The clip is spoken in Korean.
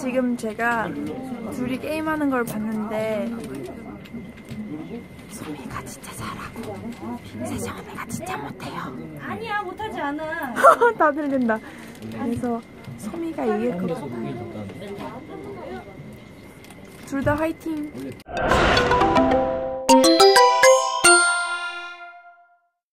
지금 제가 둘이 게임하는 걸 봤는데 소미가 진짜 잘하고 세정 언니가 진짜 못해요. 아니야 못하지 않아. 다 들린다. 그래서 소미가 이길 것 같아요 둘 다 화이팅.